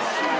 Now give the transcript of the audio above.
Yes.